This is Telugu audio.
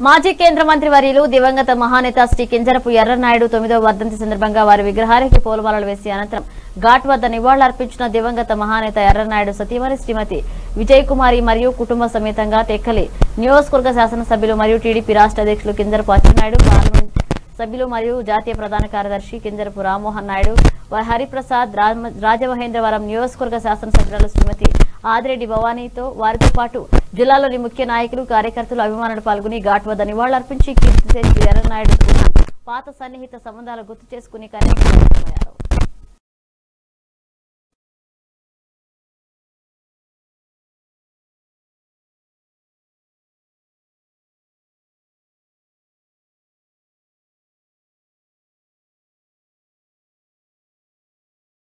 మాజీ కేంద్ర మంత్రి వర్యులు దివంగత మహానేత శ్రీ కింజరపు ఎర్రనాయుడు తొమ్మిదవ వర్ధంతి సందర్భంగా వారి విగ్రహానికి పూలమాలలు వేసి అనంతరం ఘాట్ వద్ద నివాళులర్పించిన దివంగత మహానేత ఎర్రనాయుడు సతీమణి శ్రీమతి విజయకుమారి మరియు కుటుంబ సమేతంగా టెక్కలి నియోజకవర్గ శాసనసభ్యులు మరియు టీడీపీ రాష్ట్ర అధ్యక్షులు కింజరపు అచ్చెన్నాయుడు పార్లమెంట్ సభ్యులు మరియు జాతీయ ప్రధాన కార్యదర్శి కింజరపు రామ్మోహన్ నాయుడు హరిప్రసాద్ రాజమహేంద్రవరం నియోజకవర్గ శాసనసభ్యురాలు శ్రీమతి ఆదిరెడ్డి భవానీతో వారితో పాటు జిల్లాలోని ముఖ్య నాయకులు కార్యకర్తలు అభిమానులు పాల్గొని ఘాట్ వద్ద నివాళులర్పించి కీర్తిశేషి ఎర్రనాయుడు పాత సన్నిహిత సంబంధాలు గుర్తు చేసుకుని కార్యక్రమం